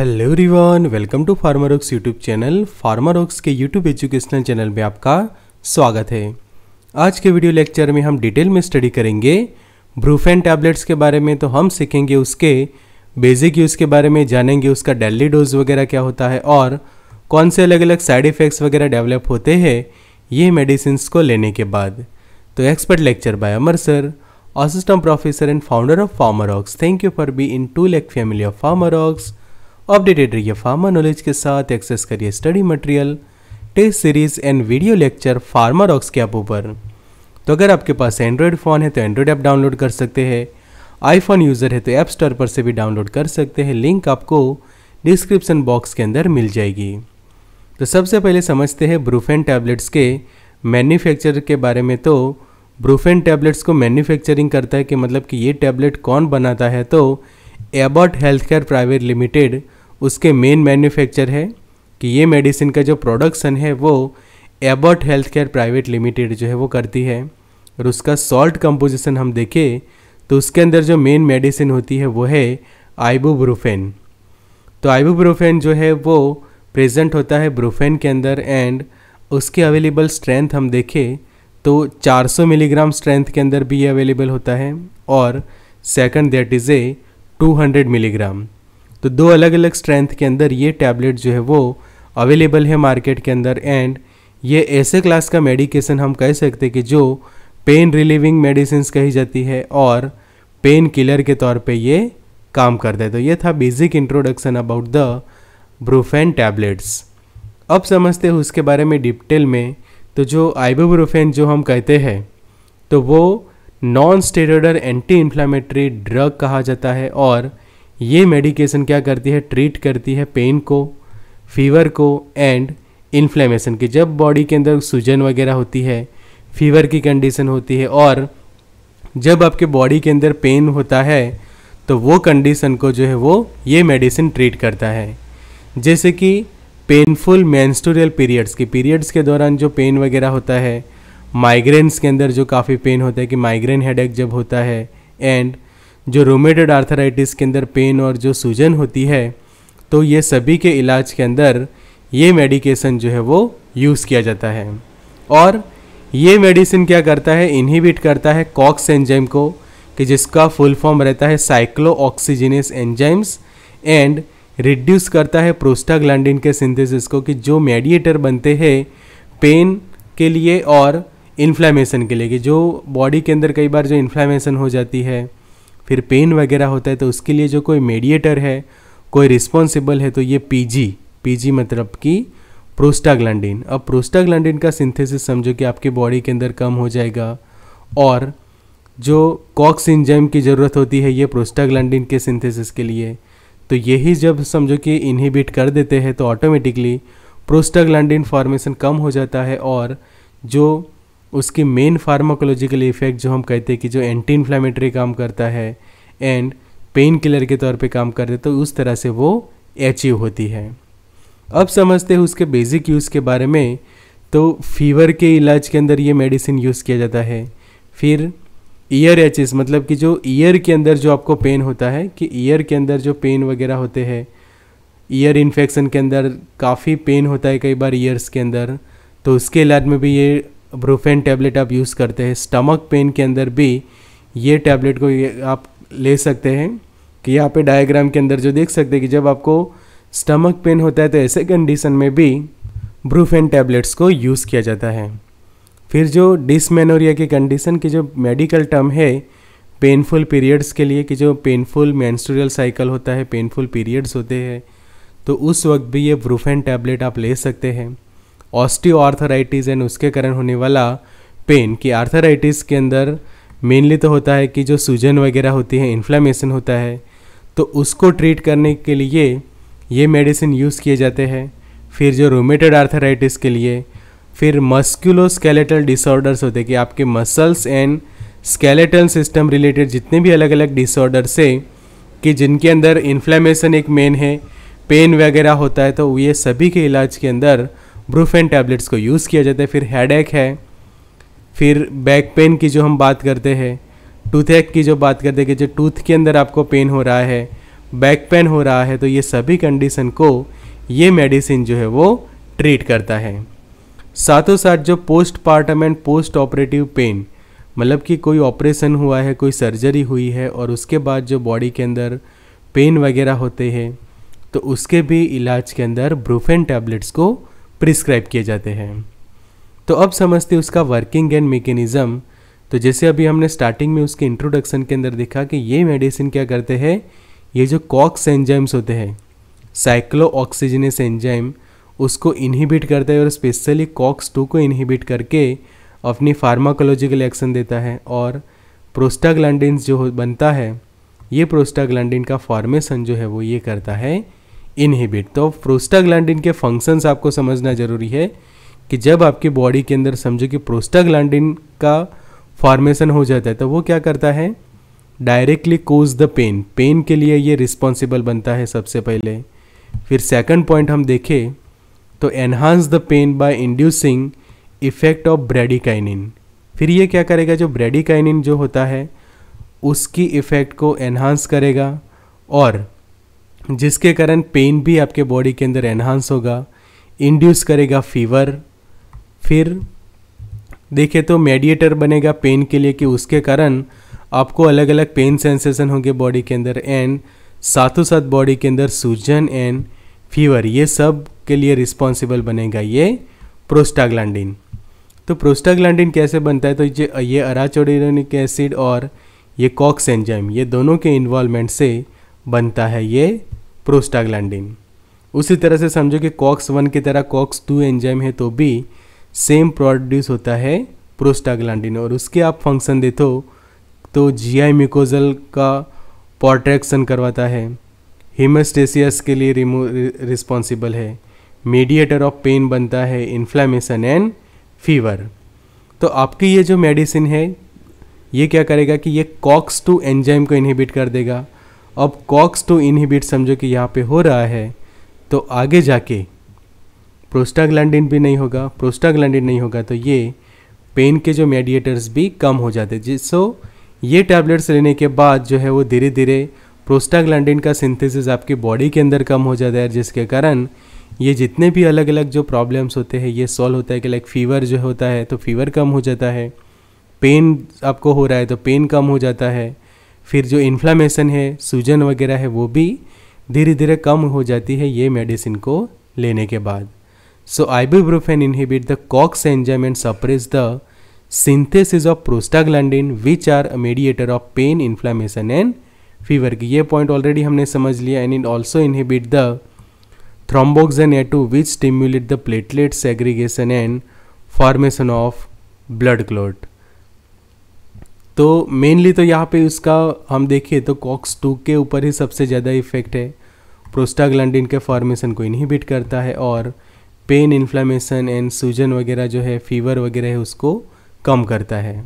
Hello everyone welcome to Pharmarocks YouTube channel Pharmarocks के YouTube educational channel में आपका स्वागत है। आज के वीडियो लेक्चर में हम डिटेल में स्टडी करेंगे। ब्रूफेन टैबलेट्स के बारे में तो हम सीखेंगे उसके बेसिक यूज़ के बारे में, जानेंगे उसका डेली डोज वगैरह क्या होता है और कौन से अलग अलग साइड इफ़ेक्ट्स वगैरह डेवलप होते हैं, ये मेडिसिन को लेने के बाद। तो expert lecture by Amar sir assistant professor and founder of Pharmarocks thank you for being to like family of Pharmarocks updated रहिए फार्मा नॉलेज के साथ एक्सेस करिए study material test series and video lecture Pharmarocks के app ऊपर तो अगर आपके पास Android phone है तो एंड्रॉयड ऐप डाउनलोड कर सकते हैं। आईफोन यूज़र है तो ऐप स्टोर पर से भी डाउनलोड कर सकते हैं। लिंक आपको डिस्क्रिप्शन बॉक्स के अंदर मिल जाएगी। तो सबसे पहले समझते हैं ब्रूफेन टैबलेट्स के मैन्युफैक्चर के बारे में। तो ब्रूफेन टैबलेट्स को मैन्युफैक्चरिंग करता है कि मतलब कि ये टैबलेट कौन बनाता है? तो Abbott health care private limited उसके मेन मैन्युफैक्चर है कि ये मेडिसिन का जो प्रोडक्शन है वो Abbott health care private limited जो है वो करती है। और उसका सॉल्ट कंपोजिशन हम देखें तो उसके अंदर जो मेन मेडिसिन होती है वो है आइबोब्रूफेन तो आइबोब्रूफेन जो है वो प्रेजेंट होता है ब्रूफेन के अंदर एंड उसके अवेलेबल स्ट्रेंथ हम देखें तो 400 मिलीग्राम स्ट्रेंथ के अंदर भी ये अवेलेबल होता है और second that is a 200 milligram तो दो अलग अलग स्ट्रेंथ के अंदर ये टैबलेट जो है वो अवेलेबल है मार्केट के अंदर एंड ये ऐसे क्लास का मेडिकेशन हम कह सकते हैं कि जो पेन रिलीविंग मेडिसिन कही जाती है और पेन किलर के तौर पे ये काम करता है। तो ये था basic introduction about the Brufen tablets अब समझते हैं उसके बारे में डिटेल में तो जो आइबोब्रूफेन जो हम कहते हैं तो वो non steroidal anti inflammatory drug कहा जाता है और ये मेडिकेशन क्या करती है? ट्रीट करती है पेन को फीवर को एंड इन्फ्लेमेशन की। जब बॉडी के अंदर सूजन वगैरह होती है फीवर की कंडीशन होती है और जब आपके बॉडी के अंदर पेन होता है तो वो कंडीशन को जो है वो ये मेडिसिन ट्रीट करता है। जैसे कि पेनफुल मैंस्टोरियल पीरियड्स की पीरियड्स के दौरान जो पेन वगैरह होता है माइग्रेन्स के अंदर जो काफ़ी पेन होता है कि माइग्रेन हेडेक जब होता है एंड जो रोमेटेड आर्थराइटिस के अंदर पेन और जो सूजन होती है तो ये सभी के इलाज के अंदर ये मेडिकेशन जो है वो यूज़ किया जाता है। और ये मेडिसिन क्या करता है? इनहिबिट करता है कॉक्स एंजाइम को, कि जिसका फुल फॉर्म रहता है cyclo oxygenase enzymes and reduce करता है प्रोस्टाग्लैंडिन के सिंथेसिस को, कि जो मेडिएटर बनते हैं पेन के लिए और इन्फ्लामेशन के लिए, कि जो बॉडी के अंदर कई बार जो इन्फ्लामेशन हो जाती है फिर पेन वगैरह होता है तो उसके लिए जो कोई मेडिएटर है, कोई रिस्पॉन्सिबल है तो ये पीजी पीजी मतलब कि प्रोस्टाग्लैंडिन अब प्रोस्टाग्लैंडिन का सिंथेसिस समझो कि आपकी बॉडी के अंदर कम हो जाएगा और जो कॉक्स इंजाइम की ज़रूरत होती है, ये प्रोस्टाग्लैंडिन के सिंथेसिस के लिए. तो यही जब समझो कि इनहिबिट कर देते हैं तो ऑटोमेटिकली प्रोस्टाग्लैंडिन फॉर्मेशन कम हो जाता है और जो उसकी मेन फार्माकोलॉजिकल इफ़ेक्ट जो हम कहते हैं कि जो एंटी इन्फ्लामेटरी काम करता है एंड पेन किलर के तौर पे काम करते तो उस तरह से वो अचीव होती है। अब समझते हैं उसके बेसिक यूज़ के बारे में तो फीवर के इलाज के अंदर ये मेडिसिन यूज़ किया जाता है। फिर ईयर एचिस मतलब कि जो ईयर के अंदर जो आपको पेन होता है, कि ईयर के अंदर जो पेन वगैरह होते हैं ईयर इन्फेक्शन के अंदर काफ़ी पेन होता है कई बार ईयर्स के अंदर तो उसके इलाज में भी ये ब्रोफेन टैबलेट आप यूज़ करते हैं। स्टमक पेन के अंदर भी ये टैबलेट को ये आप ले सकते हैं कि यहाँ पे डायग्राम के अंदर जो देख सकते हैं कि जब आपको स्टमक पेन होता है तो ऐसे कंडीशन में भी ब्रूफेन टैबलेट्स को यूज़ किया जाता है। फिर जो डिसमेनोरिया की कंडीशन की जो मेडिकल टर्म है पेनफुल पीरियड्स के लिए कि जो पेनफुल मैंस्ट्रुअल साइकिल होता है पेनफुल पीरियड्स होते हैं तो उस वक्त भी ये ब्रूफेन टैबलेट आप ले सकते हैं। ऑस्टियो आर्थराइटिस एंड उसके कारण होने वाला पेन कि आर्थराइटिस के अंदर मेनली तो होता है कि जो सूजन वगैरह होती है इन्फ्लामेशन होता है तो उसको ट्रीट करने के लिए ये मेडिसिन यूज़ किए जाते हैं। फिर जो रोमेटेड आर्थराइटिस के लिए, फिर मस्कुलो स्केलेटल डिसऑर्डर्स होते हैं कि आपके muscles and skeletal system related जितने भी अलग अलग डिसऑर्डर्स है कि जिनके अंदर इन्फ्लेमेशन एक मेन है पेन वगैरह होता है तो ये सभी के इलाज के अंदर ब्रूफेन टैबलेट्स को यूज़ किया जाता है, फिर हेड है, फिर बैक पेन की जो हम बात करते हैं टूथ की जो बात करते हैं कि जो टूथ के अंदर आपको पेन हो रहा है, बैक पेन हो रहा है तो ये सभी कंडीशन को ये मेडिसिन जो है वो ट्रीट करता है। साथों साथ जो post partum and post operative pain मतलब कि कोई ऑपरेशन हुआ है, कोई सर्जरी हुई है और उसके बाद जो बॉडी के अंदर पेन वगैरह होते हैं तो उसके भी इलाज के अंदर ब्रूफेन टैबलेट्स को प्रिस्क्राइब किए जाते हैं। तो अब समझते उसका वर्किंग एंड मेकेनिज़म तो जैसे अभी हमने स्टार्टिंग में उसके इंट्रोडक्शन के अंदर देखा कि ये मेडिसिन क्या करते हैं? ये जो कॉक्स एंजाइम्स होते हैं साइक्लो ऑक्सीजनस एंजाइम उसको इनहिबिट करता है और स्पेशली कॉक्स टू को इनहिबिट करके अपनी फार्माकोलॉजिकल एक्शन देता है और प्रोस्टाग्लैंडिन्स जो बनता है, ये प्रोस्टाग्लैंडिन का फॉर्मेशन जो है वो ये करता है। इनहिबिट तो प्रोस्टाग्लैंडिन के फ़ंक्शंस आपको समझना ज़रूरी है कि जब आपकी बॉडी के अंदर समझो कि प्रोस्टाग्लैंडिन का फॉर्मेशन हो जाता है तो वो क्या करता है? Directly cause the pain pain के लिए ये रिस्पॉन्सिबल बनता है सबसे पहले। फिर सेकंड पॉइंट हम देखें तो enhance the pain by inducing effect of bradykinin फिर ये क्या करेगा? जो ब्रेडिकाइनिन जो होता है, उसकी इफ़ेक्ट को एनहांस करेगा और जिसके कारण पेन भी आपके बॉडी के अंदर एनहांस होगा इंड्यूस करेगा फीवर फिर देखें तो मेडिएटर बनेगा पेन के लिए कि उसके कारण आपको अलग अलग पेन सेंसेशन होंगे बॉडी के अंदर एंड साथों साथ बॉडी के अंदर सूजन एंड फीवर ये सब के लिए रिस्पॉन्सिबल बनेगा ये प्रोस्टाग्लैंडिन तो प्रोस्टाग्लैंडिन कैसे बनता है? तो ये ये अराचोडिनिक एसिड और ये कॉक्स एंजाइम ये दोनों के इन्वॉल्वमेंट से बनता है ये प्रोस्टाग्लैंडिन उसी तरह से समझो कि कॉक्स वन की तरह कॉक्स टू एंजाइम है तो भी सेम प्रोड्यूस होता है प्रोस्टाग्लैंडिन और उसके आप फ़ंक्शन दे हो तो जीआई मिकोजल का पोर्ट्रैक्शन करवाता है। हिमोस्टेसियस के लिए रिस्पॉन्सिबल है। मीडिएटर ऑफ़ पेन बनता है इन्फ्लामेशन एंड फीवर तो आपकी ये जो मेडिसिन है, ये क्या करेगा कि ये कॉक्स टू एंजाइम को इनहिबिट कर देगा। अब कॉक्स टू इनहिबिट समझो कि यहाँ पे हो रहा है तो आगे जाके प्रोस्टाग्लैंडिन भी नहीं होगा प्रोस्टाग्लैंडिन नहीं होगा तो ये पेन के जो मेडिएटर्स भी कम हो जाते सो ये टैबलेट्स लेने के बाद जो है वो धीरे धीरे प्रोस्टाग्लैंडिन का सिंथेसिस आपकी बॉडी के अंदर कम हो जाता है, जिसके कारण ये जितने भी अलग अलग जो प्रॉब्लम्स होते हैं, ये सॉल्व होता है कि लाइक फीवर जो होता है तो फीवर कम हो जाता है। पेन आपको हो रहा है तो पेन कम हो जाता है। फिर जो इन्फ्लामेशन है, सूजन वगैरह है, वो भी धीरे धीरे कम हो जाती है ये मेडिसिन को लेने के बाद। So ibuprofen inhibit the COX enzyme and suppress the synthesis of prostaglandin which are a mediator of pain inflammation and fever की ये पॉइंट ऑलरेडी हमने समझ लिया and in also inhibit the thromboxane A two which stimulate the platelet segregation and formation of blood clot तो mainly तो यहाँ पे उसका हम देखिए तो कॉक्स टू के ऊपर ही सबसे ज़्यादा इफ़ेक्ट है। प्रोस्टाग्लैंडिन के फॉर्मेशन को इनहिबिट करता है और पेन इन्फ्लामेशन एंड सूजन वगैरह जो है फीवर वगैरह है उसको कम करता है।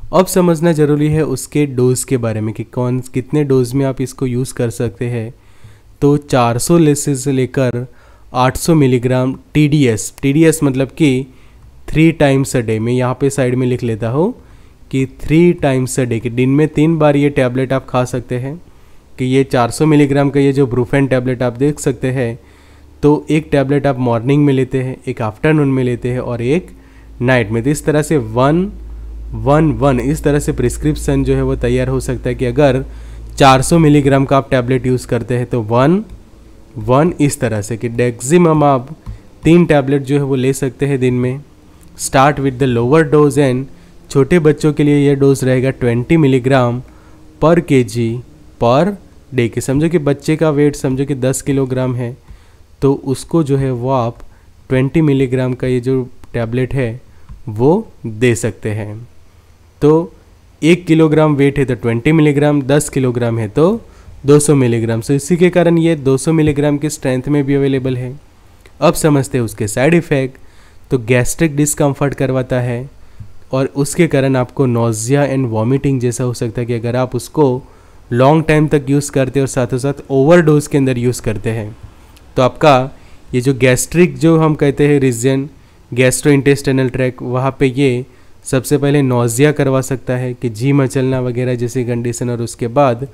अब समझना ज़रूरी है उसके डोज के बारे में कि कौन, कितने डोज में आप इसको यूज़ कर सकते हैं। तो 400 लेसेस से लेकर 800 मिलीग्राम टी डी मतलब कि थ्री टाइम्स अ डे में यहाँ पे साइड में लिख लेता हूँ। कि थ्री टाइम्स अ डे कि दिन में तीन बार ये टैबलेट आप खा सकते हैं, कि ये 400 मिलीग्राम का ये जो ब्रूफेन टैबलेट आप देख सकते हैं तो एक टैबलेट आप मॉर्निंग में लेते हैं, एक आफ्टरनून में लेते हैं और एक नाइट में। तो इस तरह से वन वन वन इस तरह से प्रिस्क्रिप्शन जो है वो तैयार हो सकता है कि अगर 400 मिलीग्राम का आप टैबलेट यूज़ करते हैं तो वन वन इस तरह से कि मैक्सिमम आप तीन टैबलेट जो है वो ले सकते हैं दिन में। Start with the lower dose and छोटे बच्चों के लिए यह डोज रहेगा 20 मिलीग्राम पर केजी पर डे के। समझो कि बच्चे का वेट समझो कि 10 किलोग्राम है तो उसको जो है वो आप 20 मिलीग्राम का ये जो टैबलेट है, वो दे सकते हैं। तो एक किलोग्राम वेट है तो 20 मिलीग्राम 10 किलोग्राम है तो 200 मिलीग्राम सो इसी के कारण ये 200 मिलीग्राम की स्ट्रेंथ में भी अवेलेबल है। अब समझते हैं उसके साइड इफ़ेक्ट तो गैस्ट्रिक डिस्कम्फर्ट करवाता है और उसके कारण आपको नोज़िया एंड वॉमिटिंग जैसा हो सकता है कि अगर आप उसको लॉन्ग टाइम तक यूज़ करते और साथों साथ ओवरडोज के अंदर यूज़ करते हैं तो आपका ये जो गैस्ट्रिक जो हम कहते हैं रीजन गैस्ट्रो इंटेस्टनल ट्रैक वहाँ पे ये सबसे पहले नोज़िया करवा सकता है कि जी मचलना वगैरह जैसी कंडीशन और उसके बाद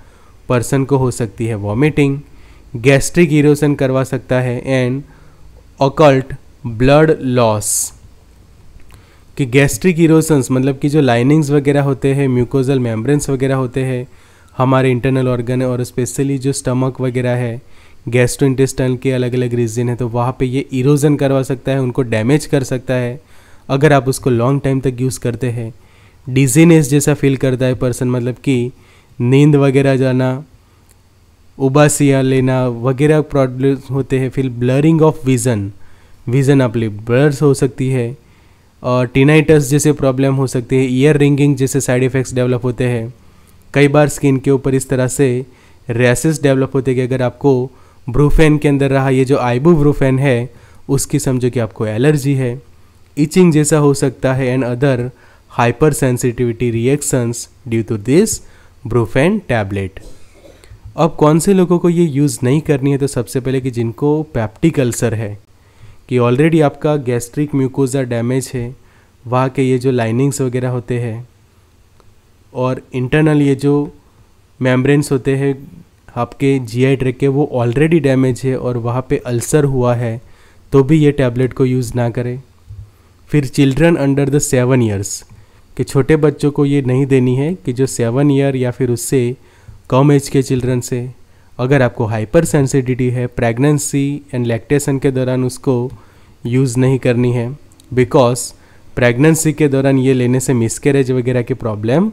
पर्सन को हो सकती है वॉमिटिंग गैस्ट्रिक इरोसन करवा सकता है एंड ऑकल्ट ब्लड लॉस कि गैस्ट्रिक इरोसन्स मतलब कि जो लाइनिंग्स वगैरह होते हैं म्यूकोजल मेम्ब्रेंस वगैरह होते हैं, हमारे इंटरनल ऑर्गन और स्पेशली जो स्टमक वगैरह है गैस्ट्रो इंटेस्टाइन के अलग अलग रीजन है तो वहाँ पे ये इरोजन करवा सकता है, उनको डैमेज कर सकता है। अगर आप उसको लॉन्ग टाइम तक यूज़ करते हैं डिजीनेस जैसा फील करता है पर्सन मतलब कि नींद वगैरह जाना, उबासिया लेना, वगैरह प्रॉब्लम होते हैं फिर ब्लरिंग ऑफ़ विज़न विज़न अपली ब्लर्स हो सकती है। टीनाइटस जैसे प्रॉब्लम हो सकती है ईयर रिंगिंग जैसे साइड इफ़ेक्ट्स डेवलप होते हैं। कई बार स्किन के ऊपर इस तरह से रेसेस डेवलप होते हैं कि अगर आपको ब्रूफेन के अंदर रहा, ये जो आइबू ब्रूफेन है, उसकी समझो कि आपको एलर्जी है। इचिंग जैसा हो सकता है and other hyper sensitivity reactions due to this Brufen tablet अब कौन से लोगों को ये यूज़ नहीं करनी है तो सबसे पहले कि जिनको पैप्टिक अल्सर है। कि ऑलरेडी आपका गैस्ट्रिक म्यूकोजा डैमेज है, वहाँ के ये जो लाइनिंग्स वगैरह होते हैं, और इंटरनल ये जो मेम्ब्रेन्स होते हैं, आपके जीआई ट्रैक के, वो ऑलरेडी डैमेज है और वहाँ पे अल्सर हुआ है तो भी ये टैबलेट को यूज़ ना करें। फिर children under the seven years कि छोटे बच्चों को ये नहीं देनी है कि जो सेवन ईयर या फिर उससे कम एज के चिल्ड्रन से अगर आपको हाइपर सेंसिटिविटी है प्रेगनेंसी एंड लैक्टेशन के दौरान उसको यूज़ नहीं करनी है बिकॉज़ प्रेगनेंसी के दौरान ये लेने से मिसकैरेज वगैरह की प्रॉब्लम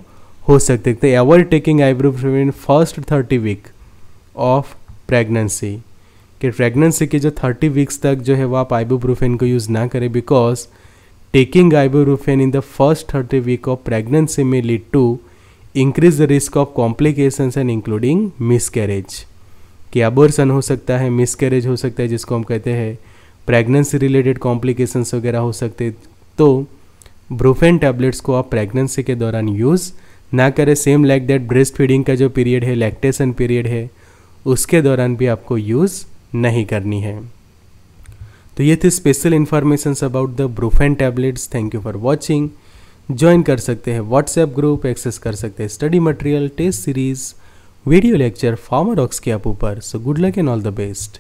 हो सकते थे। Avoid taking ibuprofen first thirty week of pregnancy कि प्रेगनेंसी के जो थर्टी वीक्स तक जो है वो आप आइबोप्रोफेन को यूज़ ना करें because taking ibuprofen in the first thirty week of pregnancy में lead to increase the risk of complications and including miscarriage कि अबोर्सन हो सकता है मिसकैरेज हो सकता है, जिसको हम कहते हैं प्रेगनेंसी रिलेटेड कॉम्प्लिकेशंस वगैरह हो सकते तो ब्रोफेन टैबलेट्स को आप प्रेगनेंसी के दौरान यूज़ ना करें। Same like that breast feeding का जो पीरियड है लैक्टेशन पीरियड है, उसके दौरान भी आपको यूज़ नहीं करनी है। तो ये थी special information about the Brufen tablets thank you for watching join कर सकते हैं व्हाट्सएप ग्रुप एक्सेस कर सकते हैं study material test series video lecture Pharmarocks के आप ऊपर। So good luck and all the best